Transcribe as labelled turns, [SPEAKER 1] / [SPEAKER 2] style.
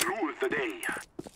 [SPEAKER 1] shall rule the day.